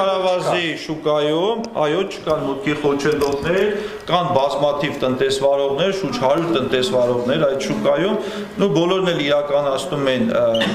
Հարավազի շուկայում, այո, չկան մուտքի խոչընդոտներ, կան բազմաթիվ տնտեսվարողներ, շուրջ 100 տնտեսվարողներ այդ շուկայում, ու բոլորն էլ իրականացնում են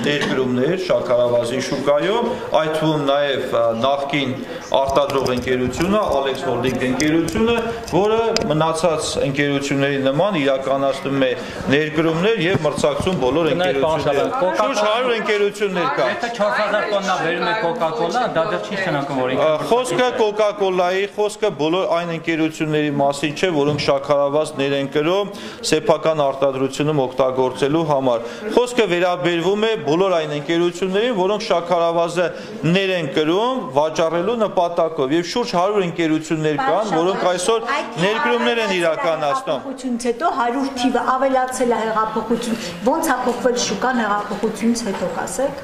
ներդրումներ Շաքարավազի շուկայում, այդ թվում նաև նախկին արտադրող ընկերությունը, Alex Holding ընկերությունը, որը մնացած ընկերությունների նման իրականացնում է ներդրումներ եւ մրցակցում բոլոր ընկերությունները։ Շուրջ 100 ընկերություններ կան։ Եթե 4000 տոննա վերում է Coca-Cola, դա դեռ չի շնորհակալ որ ինքը Խոսքը Coca-Cola-ի, խոսքը բոլոր այն ընկերությունների մասին չէ, որոնք շաքարավազ ներ են կրում սեփական արտադրությունում օգտագործելու համար։ Խոսքը վերաբերվում է բոլոր այն ընկերություններին, որոնք շաքարավազը ներ են կրում վաճառելու նպատակով եւ շուրջ 100 ընկերություններ կան, որոնք այսօր ներկրումներ են իրականացնում։ Հեղափոխությունից հետո 100 թիվը ավելացել է հեղափոխություն։ Ոնց է փոխվել շուկան հեղափոխությունից հետո, ասեք։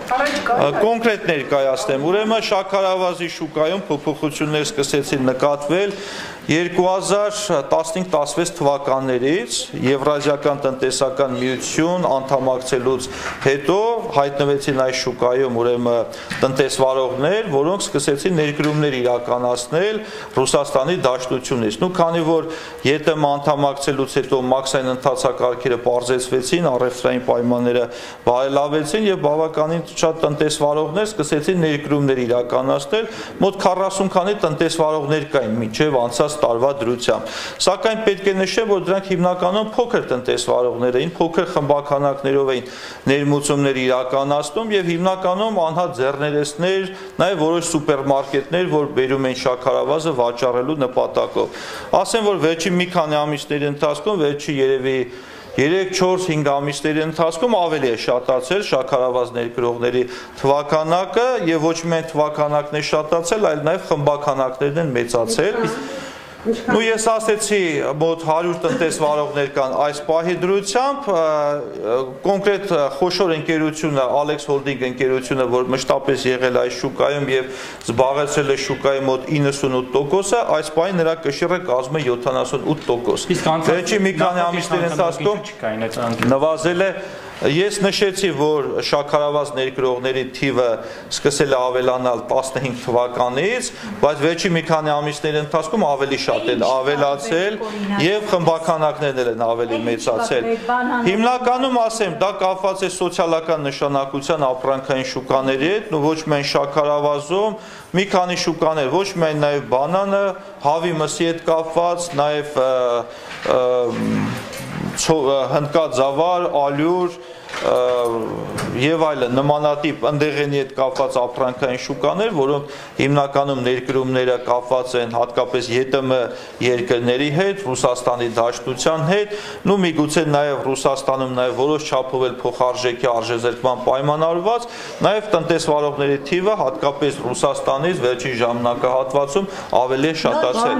Կոնկրետ ներկայացնեմ, ուրեմն շաքարավազի շուկայում փոփոխություններ սկսեցին նկատվել 2015-16 թվականներից Եվրազիական տնտեսական միություն անդամակցելուց հետո հայտնվեցին այս շուկայում ուրեմն տնտեսվարողներ, որոնք սկսեցին ներդրումներ իրականացնել Ռուսաստանի Դաշնությունից։ Նու քանի որ ԵՏՄ անդամակցելուց հետո մաքսային ընթացակարգերը բարձեցվեցին, առևտրային պայմանները բարելավեցին եւ բավականին շատ տնտեսվարողներ սկսեցին ներդրումներ իրականացնել, մոտ 40 քանի տնտեսվարողներ կային մինչև անցած տարվա դրությամբ։ Սակայն պետք է նշեմ, որ դրանք հիմնականում փոքր տնտեսվարողներ էին, փոքր խմբականակներով էին ներմուծումներ իրականացնում եւ հիմնականում անհատ ձեռներեցներ, նաեւ որոշ սուպերմարկետներ, որ բերում են շաքարավազը վաճառելու նպատակով։ Ասեմ, որ վերջին մի քանի ամիսների ընթացքում վերջի երևի 3-4-5 ամիսների ընթացքում ավելի է շատացել շաքարավազ ներգրողների թվականակը եւ ոչ միայն թվականակն է շատացել, այլ նաեւ խմբականակներն են մեծացել։ Ու ես ասեցի, մոտ 100 տնտեսվարողներ կան այս պահի դրությամբ, կոնկրետ խոշոր ընկերությունը, Alex Holding ընկերությունը, որ մշտապես եղել այս շուկայում եւ զբաղեցրել է շուկայի մոտ 98%-ը, այս պահի նրա կշիռը կազմում է 78%։ Իսկ անցած մի քանի ամիսների ընթացքում նվազել է Ես նշեցի, որ շաքարավազ ներգրողների թիվը սկսել է ավելանալ 15 թվականից, բայց վերջի մի քանի ամիսների ընթացքում ավելի շատ են ավելացել եւ խմբականակներն են ավելի մեծացել։ Հիմնականում ասեմ, դա կապված է սոցիալական նշանակության ապրանքային շուկաների հետ, ու ոչ միայն շաքարավազում, մի քանի շուկաներ, ոչ միայն նաեւ բանանը, հավի մսի հետ կապված, նաեւ հնդկաձավար, ալյուր եւ այլն նմանատիպ ընդեղենի հետ կապված ապրանքային շուկաներ, որոնք հիմնականում ներկրումները կապված են հատկապես ԵՏՄ երկրների հետ, Ռուսաստանի Դաշնության հետ, նու միգուցե նաեւ Ռուսաստանում նաեւ որոշ չափով էլ փոխարժեքի արժեզրկման պայմանավորված, նաեւ տնտեսվարողների թիվը հատկապես Ռուսաստանից վերջին ժամանակահատվածում ավելի շատացել